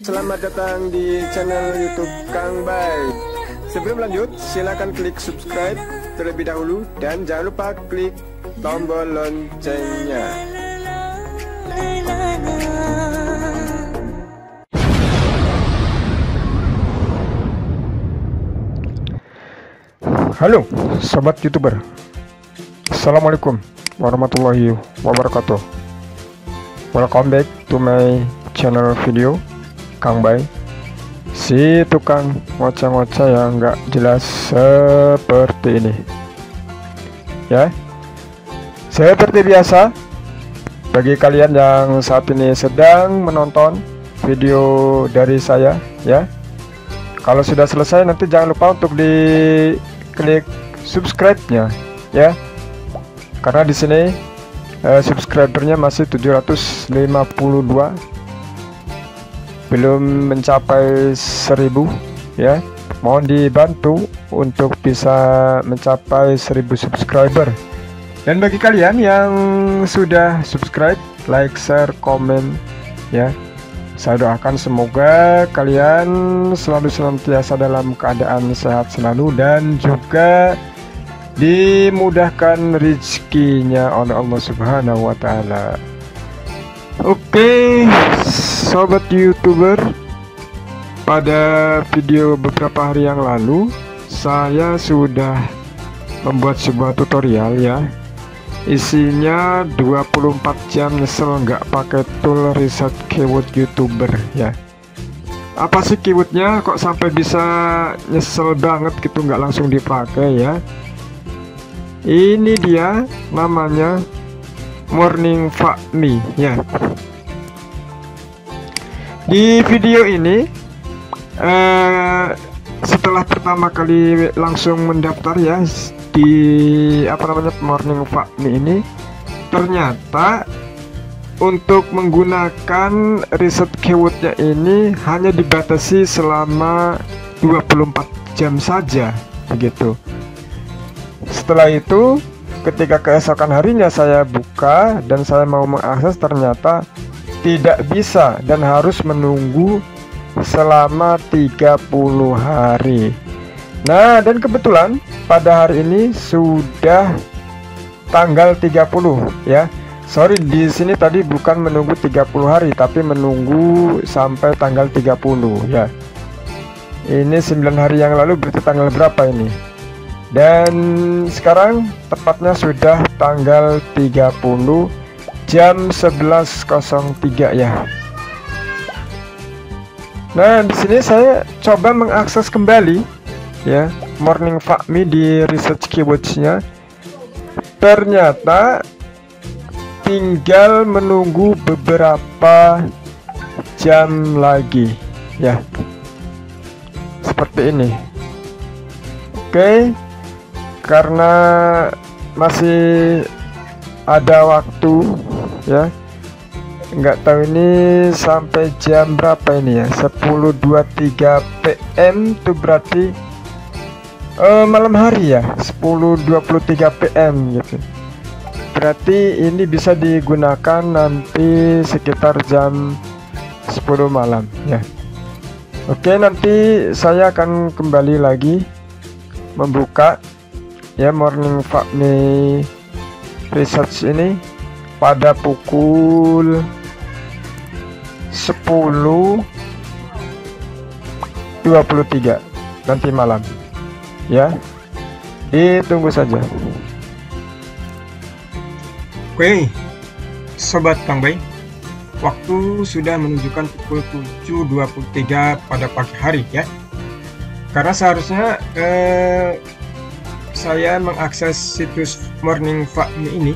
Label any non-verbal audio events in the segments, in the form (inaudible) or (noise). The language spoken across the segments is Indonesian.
Selamat datang di channel YouTube Kang Bay. Sebelum lanjut, silakan klik subscribe terlebih dahulu dan jangan lupa klik tombol loncengnya. Halo, sobat youtuber. Assalamualaikum warahmatullahi wabarakatuh. Welcome back to my channel video, Kang Bay. Si tukang ngoceh-ngoceh yang nggak jelas seperti ini. Ya, seperti biasa, bagi kalian yang saat ini sedang menonton video dari saya, ya, kalau sudah selesai nanti jangan lupa untuk di klik subscribe-nya ya. Karena di sini uh, subscribernya masih 752 belum mencapai 1000 ya. Mohon dibantu untuk bisa mencapai 1000 subscriber. Dan bagi kalian yang sudah subscribe, like, share, komen ya. Saya doakan semoga kalian selalu senantiasa dalam keadaan sehat selalu dan juga dimudahkan rezekinya oleh Allah Subhanahu wa taala. Oke, sobat YouTuber, pada video beberapa hari yang lalu saya sudah membuat sebuah tutorial ya. Isinya 24 jam nyesel nggak pakai tool riset keyword youtuber ya. Apa sih keywordnya? Kok sampai bisa nyesel banget gitu nggak langsung dipakai ya? Ini dia namanya morning me ya di video ini eh, setelah pertama kali langsung mendaftar ya di apa namanya morning me ini ternyata untuk menggunakan riset keywordnya ini hanya dibatasi selama 24 jam saja begitu. Setelah itu ketika keesokan harinya saya buka dan saya mau mengakses ternyata tidak bisa dan harus menunggu selama 30 hari. Nah dan kebetulan pada hari ini sudah tanggal 30 ya. Sorry di sini tadi bukan menunggu 30 hari tapi menunggu sampai tanggal 30 ya. Ini 9 hari yang lalu berarti tanggal berapa ini? Dan sekarang tepatnya sudah tanggal 30 jam 11.03 ya. Nah di sini saya coba mengakses kembali ya morning me di research keywordsnya. Ternyata tinggal menunggu beberapa jam lagi ya. Seperti ini. Oke karena masih ada waktu ya. Nggak tahu ini sampai jam berapa ini ya? 10.23 PM itu berarti uh, malam hari ya? 10.23 PM gitu. Berarti ini bisa digunakan nanti sekitar jam 10 malam ya. Oke nanti saya akan kembali lagi membuka ya morning me research ini pada pukul 10 23 nanti malam. Ya. Ditunggu saja. Oke Sobat Kang Bay Waktu sudah menunjukkan pukul 7.23 pada pagi hari ya. Karena seharusnya eh, Saya mengakses situs Morning Me ini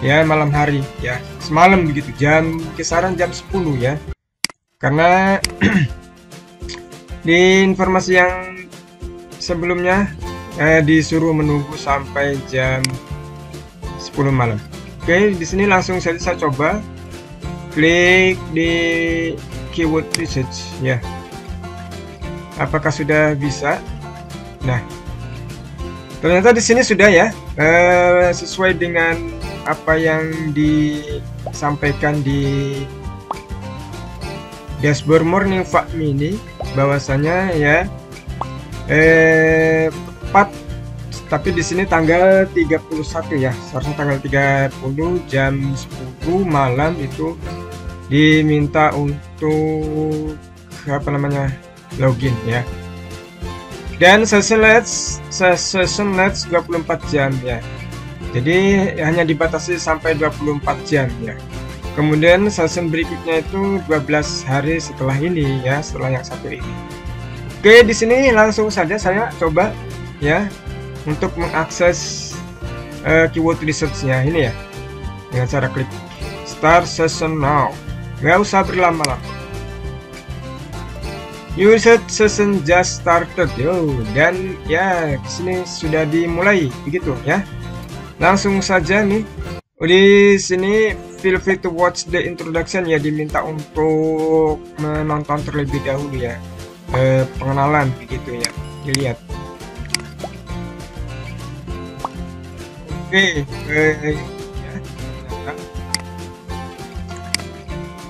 Ya malam hari ya Semalam begitu jam kisaran jam 10 ya Karena (clears throat) Di informasi yang sebelumnya eh, disuruh menunggu sampai jam 10 malam. Oke, di sini langsung saja saya coba klik di keyword research ya. Apakah sudah bisa? Nah, ternyata di sini sudah ya, eh, sesuai dengan apa yang disampaikan di dashboard morning Pak mini bahwasanya ya eh tepat tapi di sini tanggal 31 ya seharusnya tanggal 30 jam 10 malam itu diminta untuk apa namanya login ya. Dan session let's session let's 24 jam ya jadi hanya dibatasi sampai 24 jam ya. Kemudian session berikutnya itu 12 hari setelah ini ya setelah yang satu ini. Oke di sini langsung saja saya coba ya untuk mengakses uh, keyword researchnya ini ya. Dengan cara klik start session now. Nggak usah berlama-lama. User session just started yo. Dan ya sini sudah dimulai begitu ya langsung saja nih. Di sini feel free to watch the introduction ya. Diminta untuk menonton terlebih dahulu ya. Eh, pengenalan begitu ya. Dilihat. Oke, eh, ya,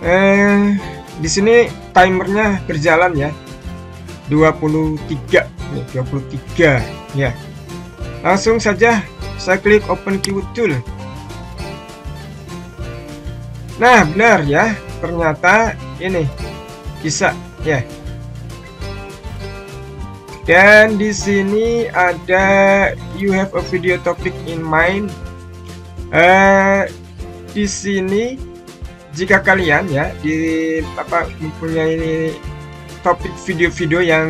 eh, di sini timernya berjalan ya. 23 nih, 23 ya. Langsung saja saya klik open keyword tool. Nah, benar ya. Ternyata ini bisa ya dan di sini ada you have a video topic in mind uh, di sini jika kalian ya di apa mempunyai topik video-video yang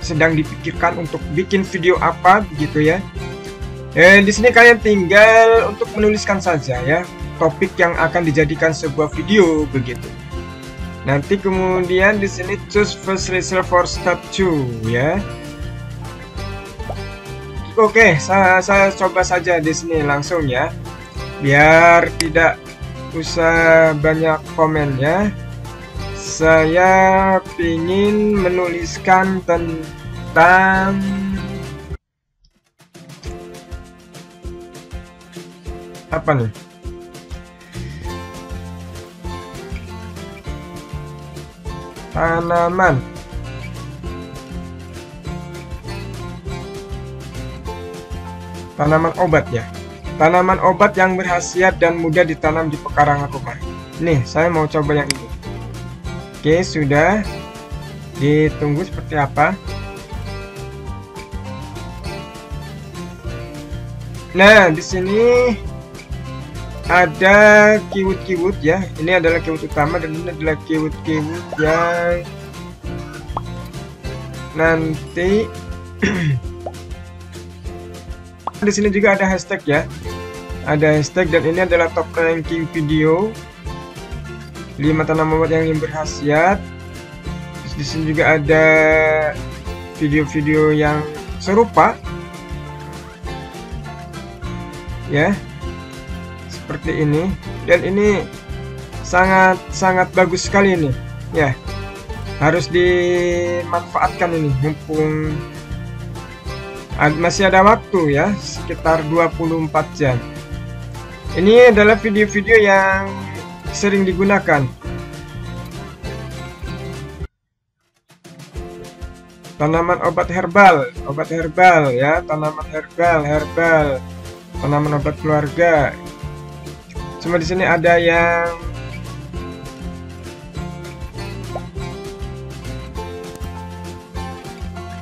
sedang dipikirkan untuk bikin video apa begitu ya eh, di sini kalian tinggal untuk menuliskan saja ya topik yang akan dijadikan sebuah video begitu nanti kemudian di sini choose first result for step 2 ya Oke, saya, saya coba saja di sini langsung ya. Biar tidak usah banyak komen ya. Saya ingin menuliskan tentang apa nih? Tanaman Tanaman obat ya. Tanaman obat yang berhasiat dan mudah ditanam di pekarangan rumah. Nih, saya mau coba yang ini. Oke, sudah. Ditunggu seperti apa. Nah, di sini ada keyword-keyword ya. Ini adalah keyword utama dan ini adalah keyword-keyword yang nanti (clears throat) di sini juga ada hashtag ya. Ada hashtag dan ini adalah top ranking video. 5 tanaman yang berhasiat di sini juga ada video-video yang serupa. Ya seperti ini. Dan ini sangat sangat bagus sekali ini. Ya harus dimanfaatkan ini mumpung masih ada waktu ya sekitar 24 jam. Ini adalah video-video yang sering digunakan. Tanaman obat herbal obat herbal ya tanaman herbal herbal. Tanaman obat keluarga cuma di sini ada yang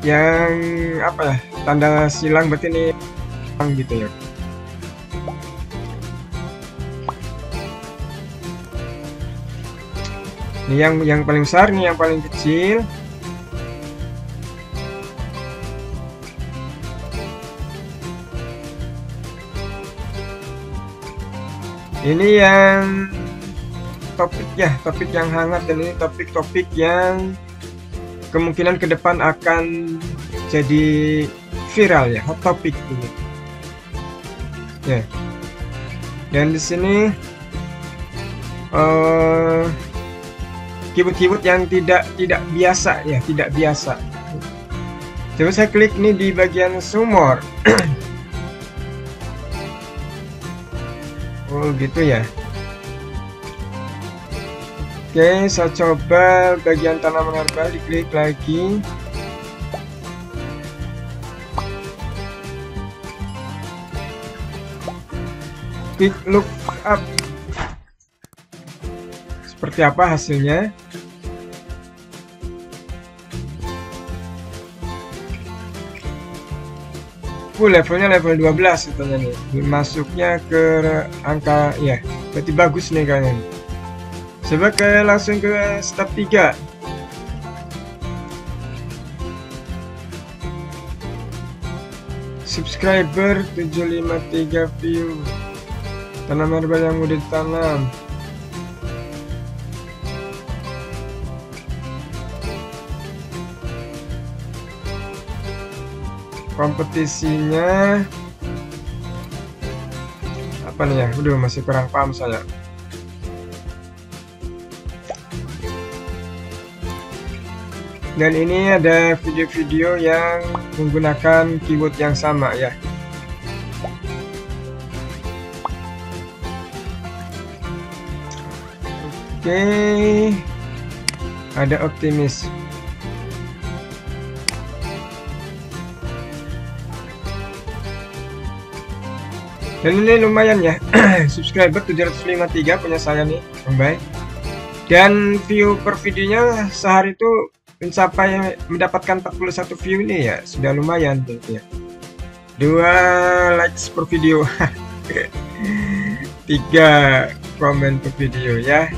yang apa ya? Tanda silang berarti ini gitu ya. Ini yang yang paling besar ini yang paling kecil ini yang topik ya topik yang hangat dan ini topik-topik yang kemungkinan ke depan akan jadi viral ya hot topic ini. Ya. Dan di sini uh, keyword-keyword yang tidak tidak biasa ya tidak biasa. Coba saya klik nih di bagian sumur (clears throat) oh gitu ya Oke, saya coba bagian tanaman herbal diklik lagi. Quick look up. Seperti apa hasilnya? Full levelnya level 12 katanya nih. Masuknya ke angka ya. Berarti bagus nih kayaknya. Coba ke langsung ke step 3. Subscriber 753 view. Tanam herbal yang mudah ditanam. Kompetisinya apa nih ya? Udah masih kurang paham saya. Dan ini ada video-video yang menggunakan keyword yang sama ya. Oke. Ada optimis dan ini lumayan ya. (clears throat) Subscriber 753 punya saya nih baik dan view per videonya sehari itu mencapai mendapatkan 41 view ini ya. Sudah lumayan tuh ya. Dua likes per video. (laughs) Tiga komen per video ya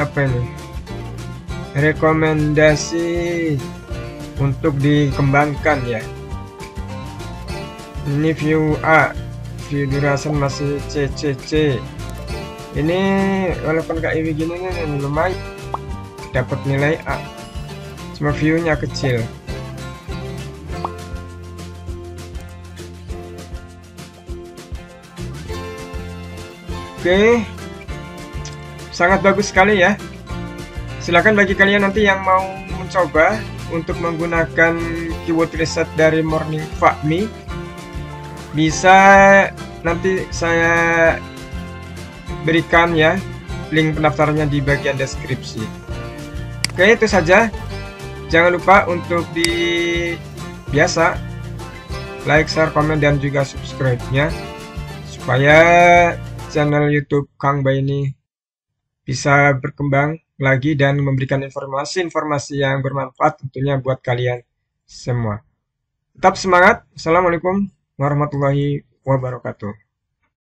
apa ini? Rekomendasi untuk dikembangkan ya. Ini view A view duration masih CCC ini walaupun kayak begini nih lumayan. Dapat nilai A. Cuma viewnya kecil. Oke. okay sangat bagus sekali ya. Silahkan bagi kalian nanti yang mau mencoba untuk menggunakan keyword reset dari Morning Me bisa nanti saya berikan ya link pendaftarannya di bagian deskripsi. Oke itu saja. Jangan lupa untuk di biasa like, share, komen, dan juga subscribe nya supaya channel YouTube Kang Bay ini bisa berkembang lagi dan memberikan informasi-informasi yang bermanfaat tentunya buat kalian semua. Tetap semangat. Assalamualaikum warahmatullahi wabarakatuh.